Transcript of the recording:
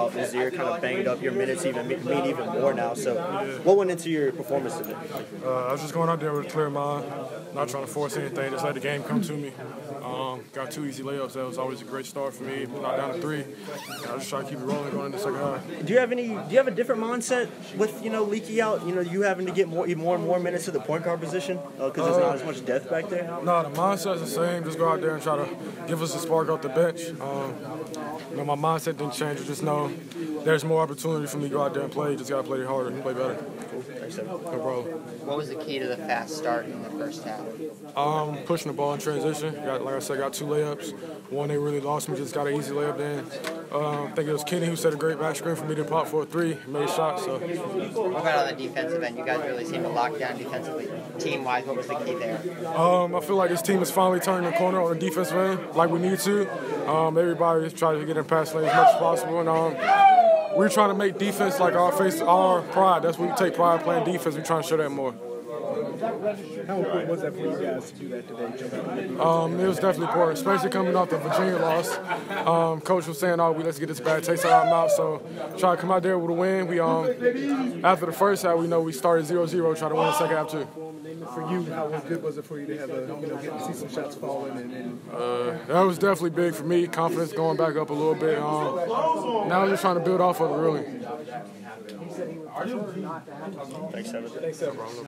Nassir kind of banged up. Your minutes even mean even more now. So, what went into your performance today? Uh, I was just going out there with a clear mind, not trying to force anything, just let the game come to me. Um, got two easy layups. That was always a great start for me. Not down to three. And I just try to keep it rolling going into the second half. Do you have any? Do you have a different mindset with you know Leaky out? You know, you having to get more, more and more minutes to the point guard position because uh, there's not as much depth back there. No, the mindset's the same. Just go out there and try to give us a spark off the bench. Um, you know, my mindset didn't change. I just know there's more opportunity for me to go out there and play. You just got to play harder, and play better. No problem. What was the key to the fast start in the first half? Um, pushing the ball in transition. Got, like I said, got two layups. One they really lost me, just got an easy layup in. Um, I think it was Kenny who set a great back screen for me to pop for a three, made a shot. So. What about on the defensive end? You guys really seem to lock down defensively. Team wise, what was the key there? Um, I feel like this team is finally turning the corner on the defensive end, like we need to. Um, everybody to get in pass lane as much as possible, and um, we're trying to make defense like our face, our pride. That's what we take pride playing defense. We're trying to show that more. How important was that for you guys to do that today? Um, it was definitely important, especially coming off the Virginia loss. Um, Coach was saying, "Oh, we let's get this bad taste out of our mouth." So try to come out there with a win. We um, after the first half, we know we started 0-0, try to win the second half too. For you, how good was it for you to have a you know get to see some shots falling and? and uh, that was definitely big for me. Confidence going back up a little bit. Um, now I'm just trying to build off of it really. Thanks, Evan. Thanks, Evan.